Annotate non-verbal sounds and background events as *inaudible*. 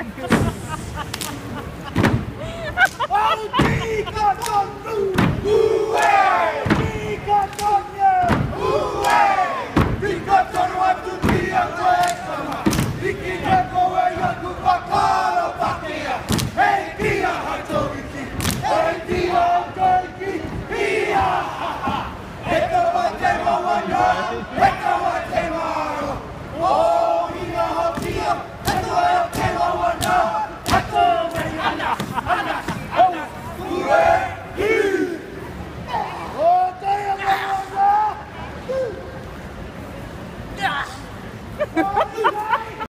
*laughs* Oh, Chica, son,